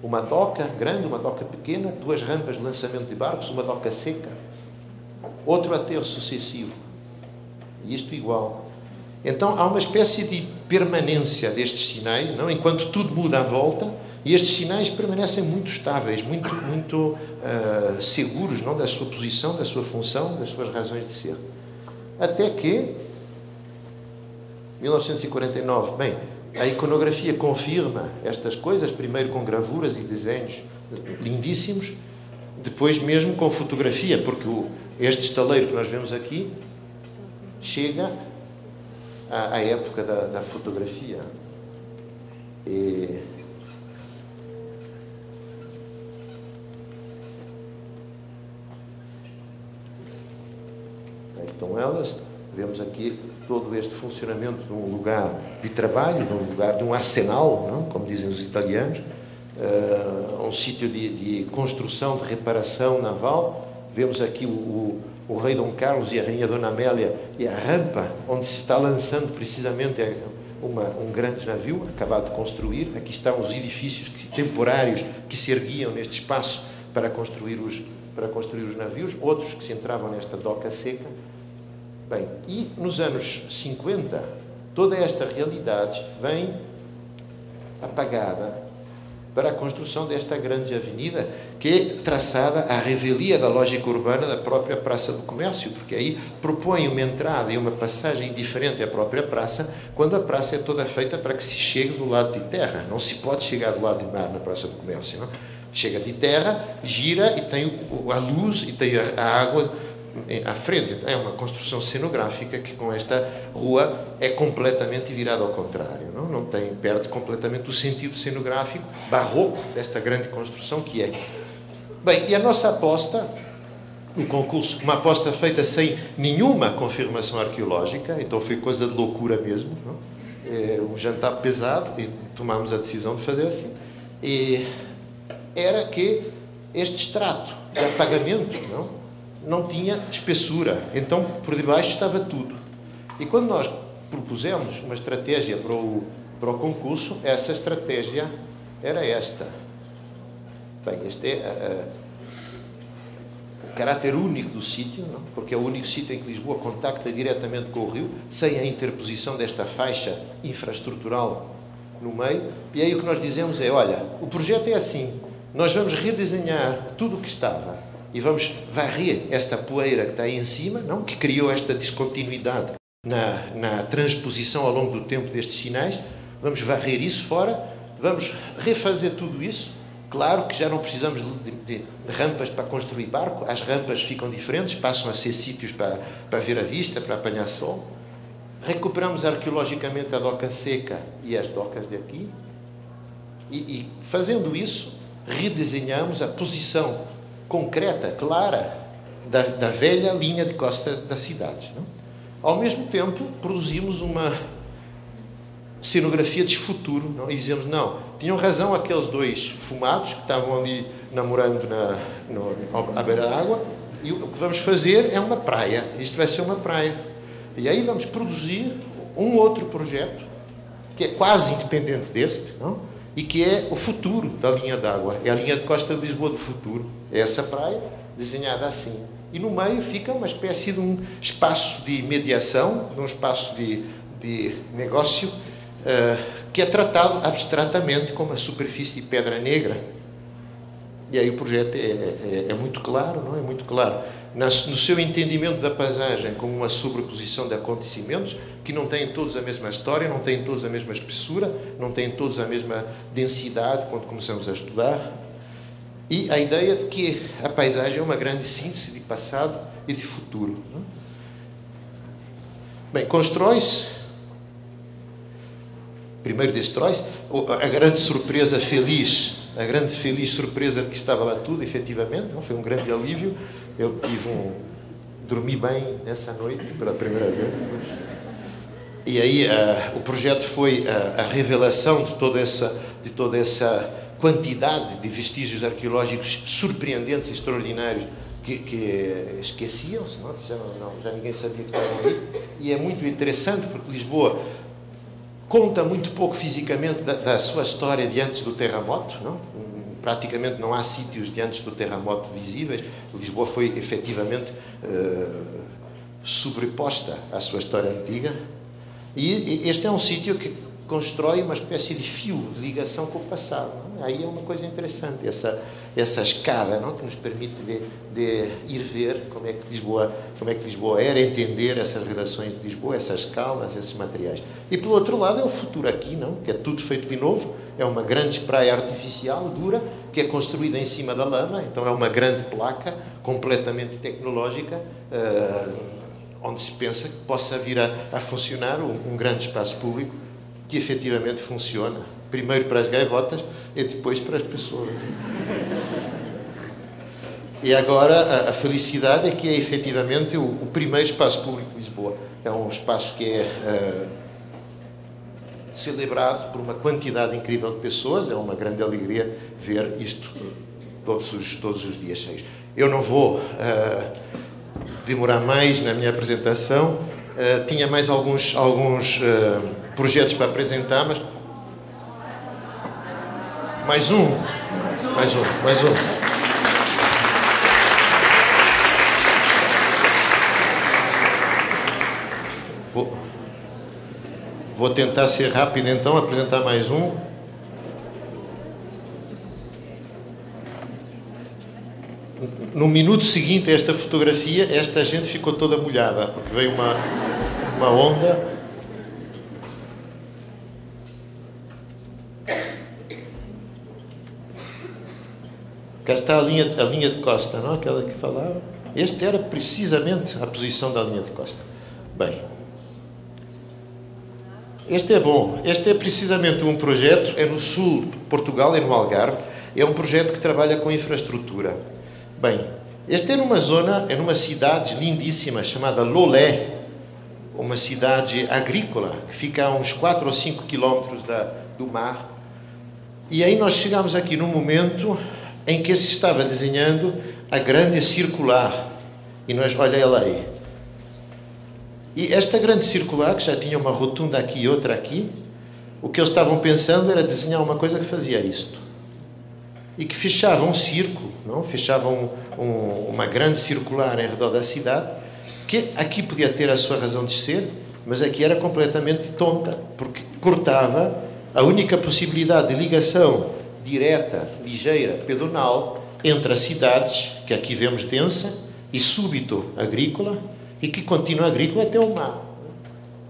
uma doca grande, uma doca pequena, duas rampas de lançamento de barcos, uma doca seca, outro aterro sucessivo. E isto igual. Então há uma espécie de permanência destes sinais, não? enquanto tudo muda à volta, e estes sinais permanecem muito estáveis, muito, muito uh, seguros não? da sua posição, da sua função, das suas razões de ser. Até que, 1949, bem, a iconografia confirma estas coisas, primeiro com gravuras e desenhos lindíssimos, depois mesmo com fotografia, porque este estaleiro que nós vemos aqui chega à, à época da, da, fotografia. E, aí estão elas. Vemos aqui todo este funcionamento de um lugar de trabalho, de um lugar de um arsenal, não? como dizem os italianos, uh, um sítio de, de, construção, de reparação naval. Vemos aqui o, o, o, rei Dom Carlos e a rainha Dona Amélia e a rampa onde se está lançando precisamente uma, um grande navio acabado de construir. Aqui estão os edifícios temporários que se erguiam neste espaço para construir os, para construir os navios, outros que se entravam nesta doca seca Bem, e nos anos 50, toda esta realidade vem apagada para a construção desta grande avenida, que é traçada à revelia da lógica urbana da própria Praça do Comércio, porque aí propõe uma entrada e uma passagem diferente à própria praça, quando a praça é toda feita para que se chegue do lado de terra. Não se pode chegar do lado de mar na Praça do Comércio. Não? Chega de terra, gira e tem a luz e tem a água à frente. É uma construção cenográfica que com esta rua é completamente virada ao contrário. Não, não tem, perde completamente o sentido cenográfico barroco desta grande construção que é. Bem, e a nossa aposta, um concurso, uma aposta feita sem nenhuma confirmação arqueológica, então foi coisa de loucura mesmo, não? É um jantar pesado e tomámos a decisão de fazer assim. E era que este extrato de apagamento, não? Não tinha espessura, então por debaixo estava tudo. E quando nós propusemos uma estratégia para o, para o concurso, essa estratégia era esta. Bem, este é o caráter único do sítio, não? porque é o único sítio em que Lisboa contacta diretamente com o rio, sem a interposição desta faixa infraestrutural no meio. E aí o que nós dizemos é: olha, o projeto é assim, nós vamos redesenhar tudo o que estava e vamos varrer esta poeira que está aí em cima, não? que criou esta descontinuidade na, na transposição ao longo do tempo destes sinais. Vamos varrer isso fora, vamos refazer tudo isso. Claro que já não precisamos de, de, rampas para construir barco, as rampas ficam diferentes, passam a ser sítios para, para ver a vista, para apanhar sol. Recuperamos arqueologicamente a doca seca e as docas de e, e fazendo isso, redesenhamos a posição concreta, clara, da, da velha linha de costa da cidade. Não? Ao mesmo tempo, produzimos uma cenografia de futuro não? e dizemos: não, tinham razão aqueles dois fumados que estavam ali namorando na, no, à beira da água, e o que vamos fazer é uma praia. Isto vai ser uma praia. E aí vamos produzir um outro projeto que é quase independente deste, não? E que é o futuro da linha d'água. É a linha de costa de Lisboa do futuro. É essa praia desenhada assim. E no meio fica uma espécie de um espaço de mediação, de um espaço de, de, negócio uh, que é tratado abstratamente como a superfície de pedra negra. E aí o projeto é, é, é muito claro, não é? Muito claro. No seu entendimento da paisagem como uma sobreposição de acontecimentos que não têm todos a mesma história, não têm todos a mesma espessura, não têm todos a mesma densidade quando começamos a estudar. E a ideia de que a paisagem é uma grande síntese de passado e de futuro. É? Bem, constrói-se. Primeiro destrói-se. A grande surpresa feliz, a grande feliz surpresa de que estava lá tudo, efetivamente, não foi um grande alívio. Eu tive um. dormi bem nessa noite, pela primeira vez. E aí uh, o projeto foi uh, a revelação de toda essa, de toda essa quantidade de vestígios arqueológicos surpreendentes e extraordinários que, que esqueciam-se, já, já ninguém sabia que estavam ali. E é muito interessante porque Lisboa conta muito pouco fisicamente da, da sua história de antes do terremoto. Não? Praticamente não há sítios de antes do terremoto visíveis. Lisboa foi efetivamente uh, sobreposta à sua história antiga. E este é um sítio que constrói uma espécie de fio de ligação com o passado. Não? Aí é uma coisa interessante, essa, essa escada não? que nos permite de, ir ver como é, que Lisboa, como é que Lisboa era, entender essas relações de Lisboa, essas escalas, esses materiais. E pelo outro lado é o futuro aqui, não? que é tudo feito de novo, é uma grande praia artificial, dura, que é construída em cima da lama, então é uma grande placa, completamente tecnológica, uh, onde se pensa que possa vir a, a funcionar um, um grande espaço público que efetivamente funciona, primeiro para as gaivotas e depois para as pessoas. E agora a, a felicidade é que é efetivamente o, o, primeiro espaço público de Lisboa. É um espaço que é uh, celebrado por uma quantidade incrível de pessoas, é uma grande alegria ver isto todos os, todos os dias cheios. Eu não vou uh, demorar mais na minha apresentação, uh, tinha mais alguns. alguns projetos para apresentar, mas. Mais um? Mais um, mais um. Vou tentar ser rápido então, apresentar mais um. No minuto seguinte a esta fotografia, esta gente ficou toda molhada, porque veio uma, uma onda Cá está a linha, a linha de costa, não? Aquela que falava. Este era precisamente a posição da linha de costa. Bem, este é bom. Este é precisamente um projeto, é no sul de Portugal, é no Algarve. É um projeto que trabalha com infraestrutura. Bem, este é numa zona, é numa cidade lindíssima chamada Lolé, uma cidade agrícola que fica a uns 4 ou 5 quilómetros do mar. E aí nós chegamos aqui num momento em que se estava desenhando a grande circular. E nós, olha ela aí. E esta grande circular, que já tinha uma rotunda aqui e outra aqui, o que eles estavam pensando era desenhar uma coisa que fazia isto. E que fechava um círculo, não? fechava um, um, uma grande circular em redor da cidade, que aqui podia ter a sua razão de ser, mas aqui era completamente tonta, porque cortava a única possibilidade de ligação direta, ligeira, pedonal entre as cidades, que aqui vemos densa, e súbito agrícola, e que continua agrícola até o mar.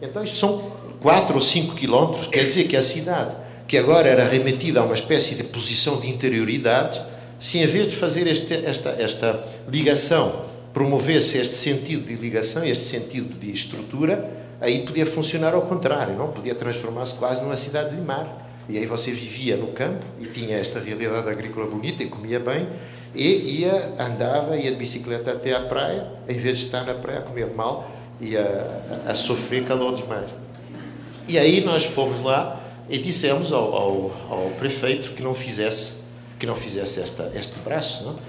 Então, isto são 4 ou 5 quilómetros, quer dizer que a cidade, que agora era remetida a uma espécie de posição de interioridade, se em vez de fazer este, esta, esta ligação, promovesse este sentido de ligação, este sentido de estrutura, aí podia funcionar ao contrário, não? Podia transformar-se quase numa cidade de mar. E aí você vivia no campo e tinha esta realidade agrícola bonita e comia bem e ia, andava, ia de bicicleta até à praia, em vez de estar na praia a comer mal e a, a sofrer calor demais. E aí nós fomos lá e dissemos ao, ao, ao prefeito que não fizesse que não fizesse esta, este braço, não?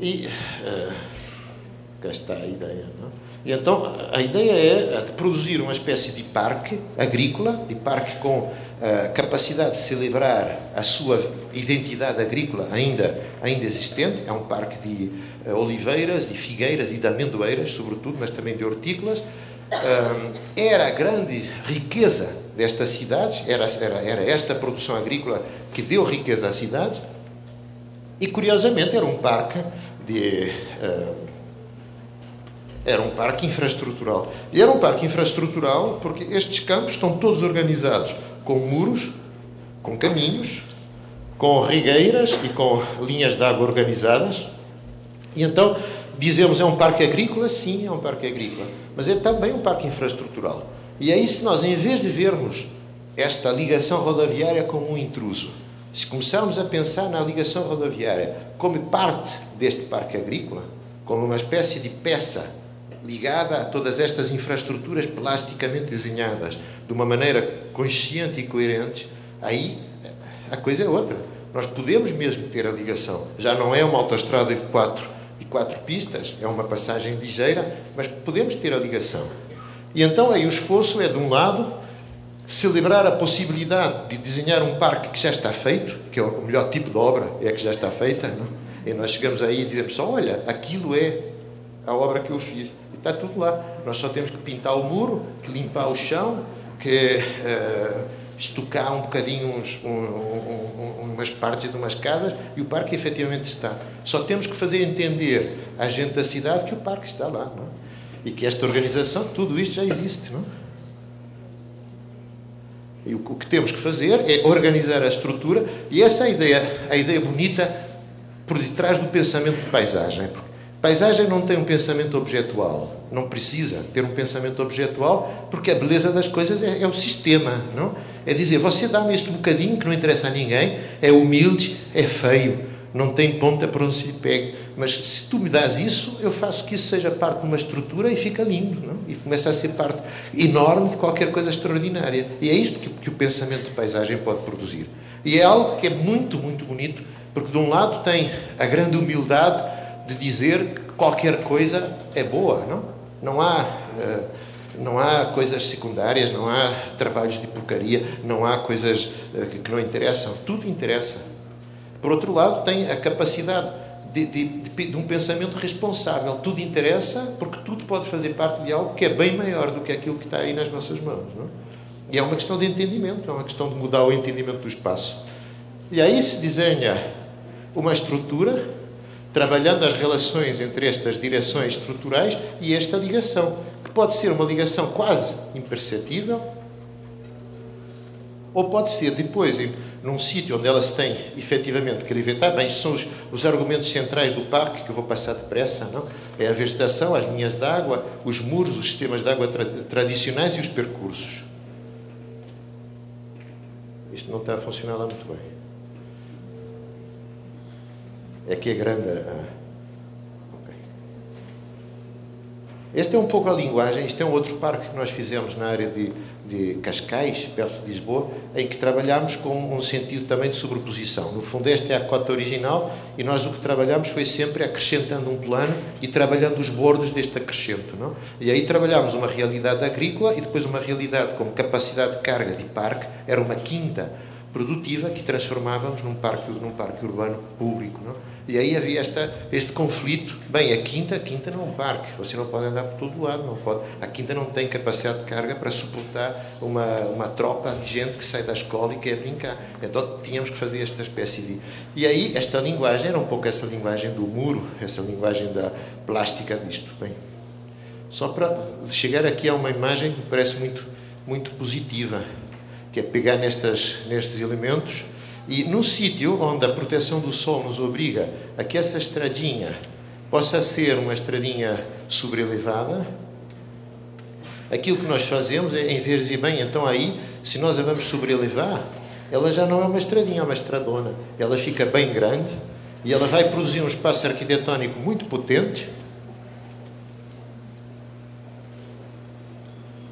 E uh, cá está a ideia? E então a ideia é de produzir uma espécie de parque agrícola, de parque com a capacidade de celebrar a sua identidade agrícola ainda, ainda existente. É um parque de uh, oliveiras, de figueiras e de amendoeiras, sobretudo, mas também de hortícolas, era a grande riqueza destas cidades, era, era, era esta produção agrícola que deu riqueza às cidades, e curiosamente era um parque de. Era um parque infraestrutural. E era um parque infraestrutural porque estes campos estão todos organizados com muros, com caminhos, com rigueiras e com linhas de água organizadas. E então dizemos é um parque agrícola? Sim, é um parque agrícola. Mas é também um parque infraestrutural. E aí, se nós, em vez de vermos esta ligação rodoviária como um intruso, se começarmos a pensar na ligação rodoviária como parte deste parque agrícola, como uma espécie de peça ligada a todas estas infraestruturas plasticamente desenhadas de uma maneira consciente e coerente, aí a coisa é outra. Nós podemos mesmo ter a ligação. Já não é uma autoestrada de quatro, de quatro pistas, é uma passagem ligeira, mas podemos ter a ligação. E então aí o esforço é, de um lado, celebrar a possibilidade de desenhar um parque que já está feito, que é o melhor tipo de obra, é a que já está feita, não? e nós chegamos aí e dizemos olha, aquilo é a obra que eu fiz. Está tudo lá. Nós só temos que pintar o muro, que limpar o chão, que uh, estocar um bocadinho uns, um, um, umas partes de umas casas e o parque efetivamente está. Só temos que fazer entender à gente da cidade que o parque está lá. Não? E que esta organização, tudo isto já existe. Não? E o que temos que fazer é organizar a estrutura, e essa é a ideia, a ideia bonita por detrás do pensamento de paisagem. Paisagem não tem um pensamento objetual, não precisa ter um pensamento objetual, porque a beleza das coisas é, é o sistema, não? É dizer, você dá-me este bocadinho que não interessa a ninguém, é humilde, é feio, não tem ponta para onde se pegue. Mas se tu me dás isso, eu faço que isso seja parte de uma estrutura e fica lindo, não? e começa a ser parte enorme de qualquer coisa extraordinária. E é isto que, que o pensamento de paisagem pode produzir. E é algo que é muito, muito bonito, porque de um lado tem a grande humildade de dizer que qualquer coisa é boa, não? Não há. Uh, não há coisas secundárias, não há trabalhos de porcaria, não há coisas uh, que, não interessam. Tudo interessa. Por outro lado, tem a capacidade de, de, de, um pensamento responsável. Tudo interessa porque tudo pode fazer parte de algo que é bem maior do que aquilo que está aí nas nossas mãos. Não? E é uma questão de entendimento, é uma questão de mudar o entendimento do espaço. E aí se desenha uma estrutura, trabalhando as relações entre estas direções estruturais e esta ligação, que pode ser uma ligação quase imperceptível, ou pode ser depois num sítio onde ela se tem efetivamente que alimentar, bem, são os, os, argumentos centrais do parque, que eu vou passar depressa, não? É a vegetação, as linhas de água, os muros, os sistemas de água tra tradicionais e os percursos. Isto não está a funcionar lá muito bem. É que é grande a Esta é um pouco a linguagem, isto é um outro parque que nós fizemos na área de, de Cascais, perto de Lisboa, em que trabalhámos com um sentido também de sobreposição. No fundo, esta é a cota original e nós o que trabalhámos foi sempre acrescentando um plano e trabalhando os bordos deste acrescento. Não? E aí trabalhámos uma realidade agrícola e depois uma realidade com capacidade de carga de parque, era uma quinta produtiva que transformávamos num parque, num parque urbano público. Não? E aí havia esta, este conflito. Bem, a quinta, a quinta não é um parque, você não pode andar por todo lado, não pode. A quinta não tem capacidade de carga para suportar uma, uma tropa de gente que sai da escola e quer brincar. Então tínhamos que fazer esta espécie de. E aí esta linguagem era um pouco essa linguagem do muro, essa linguagem da plástica disto. Bem, só para chegar aqui a uma imagem que me parece muito, muito positiva, que é pegar nestas, nestes elementos e num sítio onde a proteção do sol nos obriga a que essa estradinha possa ser uma estradinha sobrelevada, aquilo que nós fazemos é, em vez de bem, então aí, se nós a vamos sobrelevar, ela já não é uma estradinha, é uma estradona. Ela fica bem grande e ela vai produzir um espaço arquitetónico muito potente.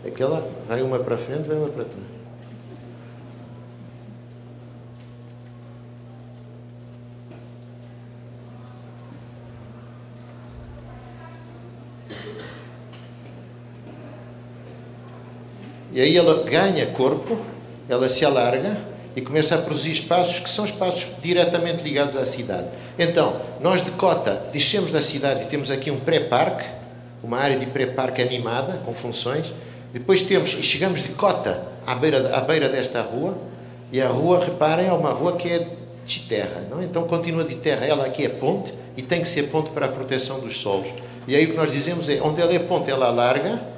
Aquela vai uma para frente, vai uma para trás. E aí ela ganha corpo, ela se alarga e começa a produzir espaços que são espaços diretamente ligados à cidade. Então, nós de Cota descemos da cidade e temos aqui um pré-parque, uma área de pré-parque animada, com funções. Depois temos, e chegamos de cota à beira, à beira desta rua, e a rua, reparem, é uma rua que é de terra, não? então continua de terra. Ela aqui é ponte e tem que ser ponte para a proteção dos solos. E aí o que nós dizemos é, onde ela é ponte, ela larga,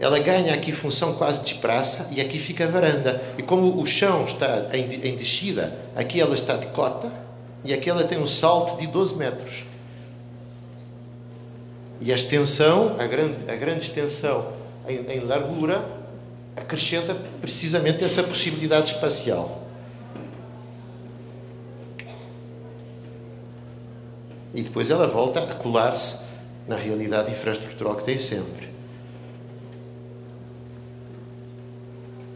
ela ganha aqui função quase de praça e aqui fica a varanda. E como o chão está em, descida, aqui ela está de cota e aqui ela tem um salto de 12 metros. E a extensão, a grande, a grande extensão em, em largura, acrescenta precisamente essa possibilidade espacial. E depois ela volta a colar-se na realidade infraestrutural que tem sempre.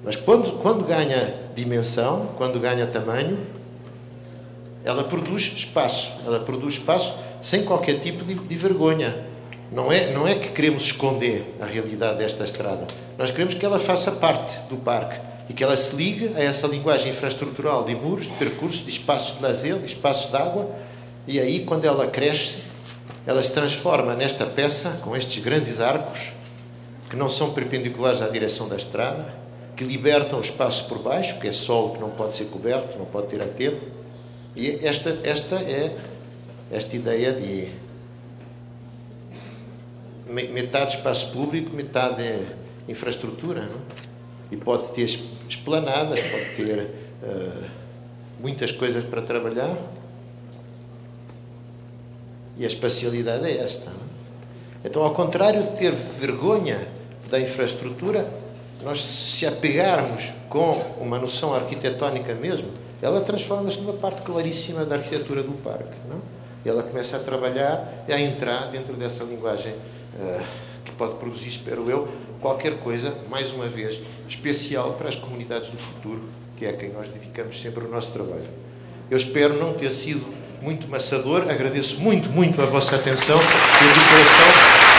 Mas quando, quando ganha dimensão, quando ganha tamanho, ela produz espaço. Ela produz espaço sem qualquer tipo de, de vergonha. Não é, não é que queremos esconder a realidade desta estrada. Nós queremos que ela faça parte do parque e que ela se ligue a essa linguagem infraestrutural de muros, de percursos, de espaços de lazer, de espaços de água. E aí, quando ela cresce, ela se transforma nesta peça com estes grandes arcos que não são perpendiculares à direção da estrada, que libertam o espaço por baixo, que é solo que não pode ser coberto, não pode ter aterro. E esta, esta é esta ideia de metade espaço público, metade infraestrutura. Não? E pode ter esplanadas, pode ter uh, muitas coisas para trabalhar. E a espacialidade é esta. Não? Então, ao contrário de ter vergonha da infraestrutura, nós se apegarmos com uma noção arquitetónica mesmo, ela transforma-se numa parte claríssima da arquitetura do parque. Não? E ela começa a trabalhar e a entrar dentro dessa linguagem eh, que pode produzir, espero eu, qualquer coisa, mais uma vez, especial para as comunidades do futuro, que é a quem nós dedicamos sempre o nosso trabalho. Eu espero não ter sido muito maçador, agradeço muito, muito a vossa atenção e a coração.